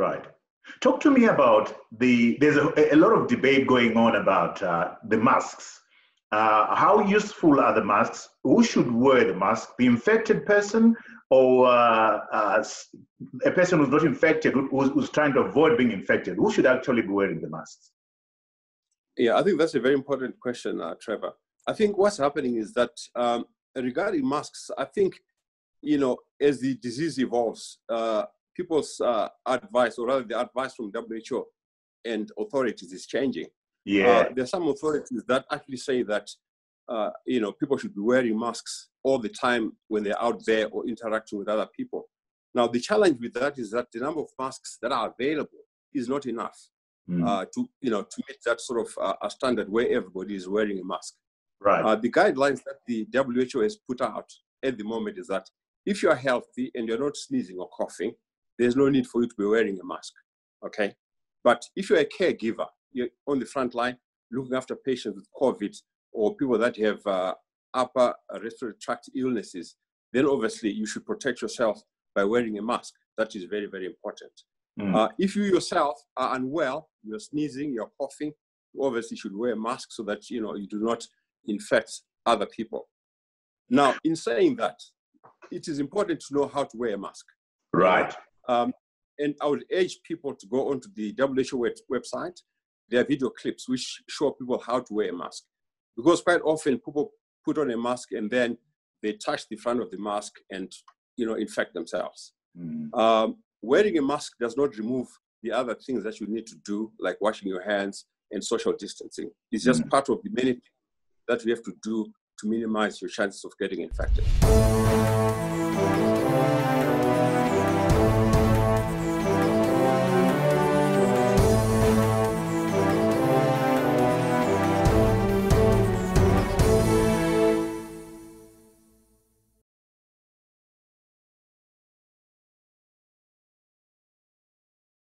Right. Talk to me about the. There's a, a lot of debate going on about uh, the masks. Uh, how useful are the masks? Who should wear the mask? The infected person or uh, uh a person who's not infected, who's, who's, trying to avoid being infected? Who should actually be wearing the masks? Yeah, I think that's a very important question, uh, Trevor. I think what's happening is that um, regarding masks, I think, you know, as the disease evolves, uh, people's uh, advice, or rather the advice from WHO and authorities is changing. Yeah. Uh, there are some authorities that actually say that, uh, you know, people should be wearing masks all the time when they're out there or interacting with other people. Now, the challenge with that is that the number of masks that are available is not enough mm. uh, to, you know, to meet that sort of uh, a standard where everybody is wearing a mask. Right. Uh, the guidelines that the WHO has put out at the moment is that if you are healthy and you're not sneezing or coughing, there's no need for you to be wearing a mask. Okay. But if you're a caregiver, you're on the front line looking after patients with COVID or people that have uh, upper respiratory tract illnesses, then obviously you should protect yourself by wearing a mask. That is very, very important. Mm. Uh, if you yourself are unwell, you're sneezing, you're coughing, you obviously should wear a mask so that you know you do not infect other people. Now, in saying that, it is important to know how to wear a mask. Right. Um, and I would urge people to go onto the WHO website. There are video clips which show people how to wear a mask. Because quite often people put on a mask and then they touch the front of the mask and you know infect themselves. Mm. Um, wearing a mask does not remove the other things that you need to do, like washing your hands and social distancing. It's just mm. part of the many things that we have to do to minimize your chances of getting infected.